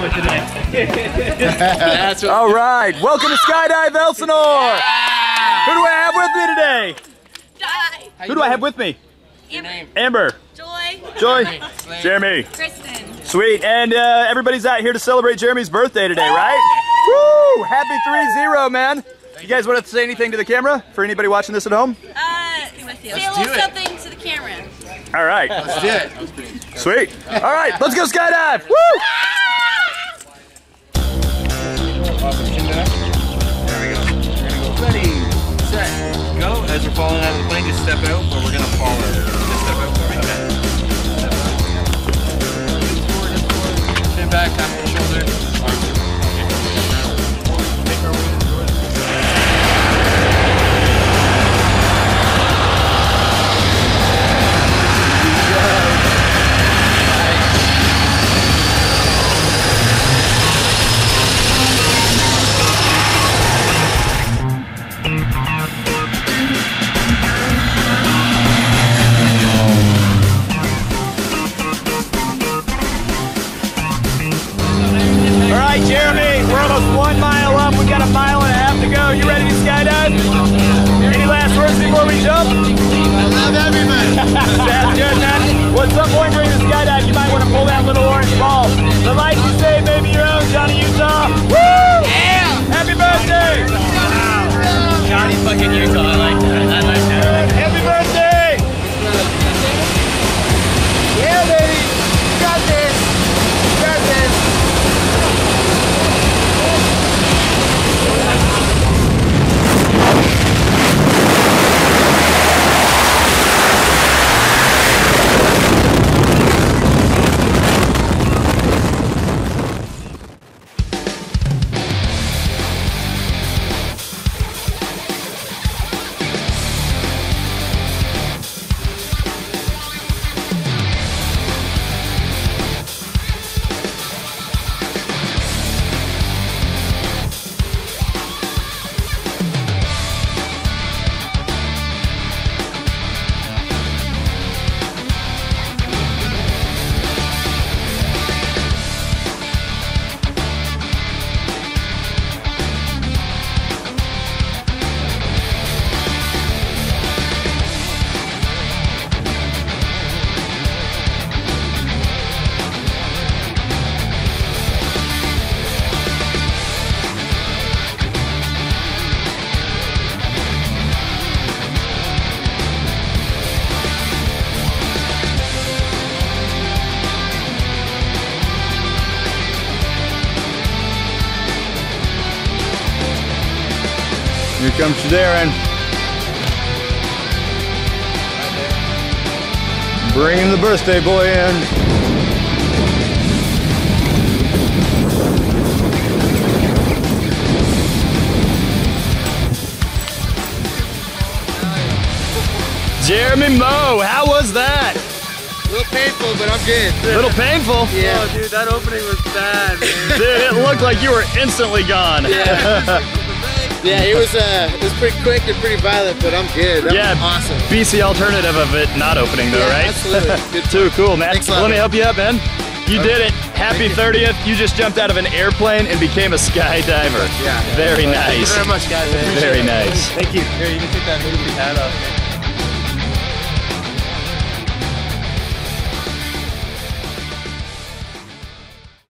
fun with today. That's what. All right, welcome to Skydive Elsinore. Who do I have with me today? Di. Who do I have with me? Your name. Amber, Joy. Joy, Jeremie. Kristen. Sweet, and uh, everybody's out here to celebrate Jeremie's birthday today, right? Woo! Happy 3-0, man. You guys want to say anything to the camera for anybody watching this at home? Uh, say a little something to the camera. All right, Let's do it. sweet. All right, let's go skydive. Woo! Step out, but we're gonna fall out. Just step out me. Step out. Back, tap and a half to go. You ready to skydive? Any last words before we jump? I love everybody. Sounds good, man. Well, at some point during the skydive, you might want to pull that little orange ball. The light you save may be your own, Johnny Utah. Woo! Yeah. Happy birthday! Johnny fucking Utah. Here comes Darren. Bringing the birthday boy in. Jeremie Moe, how was that? A little painful, but I'm good. A little painful. Yeah. Oh, dude, that opening was bad, man. Dude, it looked like you were instantly gone. Yeah, it was uh, it was pretty quick and pretty violent, but I'm good. That Yeah. was awesome. BC alternative of it not opening though, Yeah, right? absolutely. Too cool, man. Thanks a lot, Let me man. help you up, man. You did it. Happy Thank you. 30th. You just jumped out of an airplane and became a skydiver. Yeah. Very nice. Thank you very much, guys. Very it. nice. Thank you. Here, you can take that movie hat off.